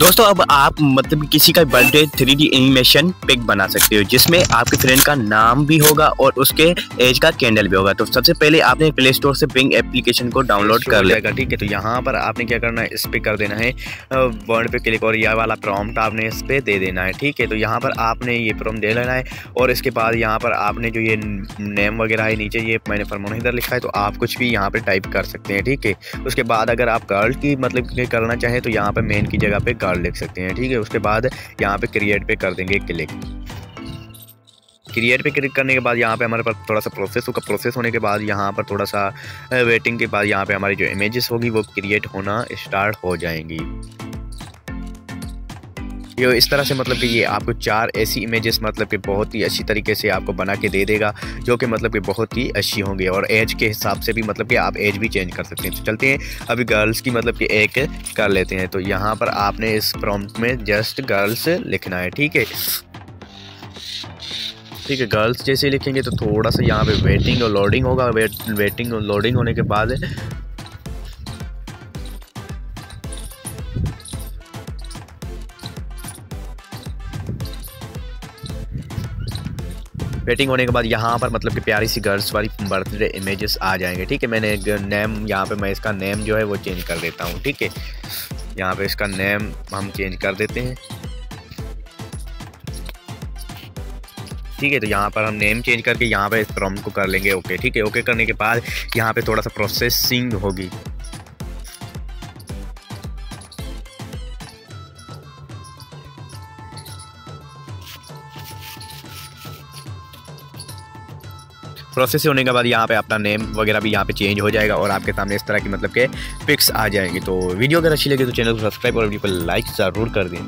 दोस्तों अब आप मतलब किसी का birthday three D animation pic बना सकते हो जिसमें आपके फ्रेंड का नाम भी होगा और उसके एज का कैंडल भी होगा। तो सबसे पहले आपने प्ले स्टोर से बिंग एप्लीकेशन को डाउनलोड कर लेगा ठीक है। तो यहाँ पर आपने क्या करना है? इस पर कर देना है वर्ड पे क्लिक और यह वाला प्रॉम्प्ट आपने इस पर दे देना है ठीक है। तो यहाँ पर आपने ये प्रॉम्प्ट दे लेना है और इसके बाद यहाँ पर आपने जो ये नेम वगैरह है नीचे ये मैंने फरमोन इधर लिखा है तो आप कुछ भी यहाँ पर टाइप कर सकते हैं ठीक है। उसके बाद अगर आप गर्ल की मतलब करना चाहें तो यहाँ पर मेन की जगह पर कार्ड लिख सकते हैं, ठीक है? उसके बाद यहाँ पे क्रिएट पे कर देंगे क्लिक क्रिएट पे क्लिक करने के बाद यहाँ पे हमारे पास थोड़ा सा प्रोसेस होगा। प्रोसेस होने के बाद यहाँ पर थोड़ा सा वेटिंग के बाद यहाँ पे हमारी जो इमेजेस होगी, वो क्रिएट होना स्टार्ट हो जाएँगी। ये इस तरह से मतलब कि ये आपको चार ऐसी इमेजेस मतलब कि बहुत ही अच्छी तरीके से आपको बना के दे देगा जो कि मतलब कि बहुत ही अच्छी होंगी और एज के हिसाब से भी मतलब कि आप एज भी चेंज कर सकते हैं। तो चलते हैं अभी गर्ल्स की मतलब कि एक कर लेते हैं। तो यहाँ पर आपने इस प्रॉम्प्ट में जस्ट गर्ल्स लिखना है ठीक है? ठीक है गर्ल्स जैसे लिखेंगे तो थोड़ा सा यहाँ पे वेटिंग और लोडिंग होगा। वेट, वेटिंग और लोडिंग होने के बाद वेटिंग होने के बाद यहाँ पर मतलब कि प्यारी सी गर्ल्स वाली बर्थडे इमेजेस आ जाएँगे, ठीक है? मैंने नेम यहाँ पे मैं इसका नेम जो है वो चेंज कर देता हूँ, ठीक है? यहाँ पे इसका नेम हम चेंज कर देते हैं। ठीक है तो यहाँ पर हम नेम चेंज करके यहाँ पे इस प्रॉम्प्ट को कर लेंगे ओके ठीक है? ओके करने के बाद यहाँ पे थोड़ा सा प्रोसेसिंग होगी। प्रोसेस होने के बाद यहाँ पे अपना नेम वगैरह भी यहाँ पे चेंज हो जाएगा और आपके सामने इस तरह की मतलब के पिक्स आ जाएँगे। तो वीडियो अगर अच्छी लगे तो चैनल को सब्सक्राइब और वीडियो को लाइक ज़रूर कर दें।